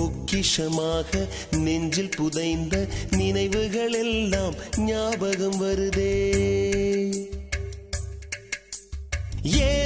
பொக்கிஷமாக நெஞ்சில் புதைந்த நினைவுகள் எல்லாம் ஞாபகம் வருதே. ஏ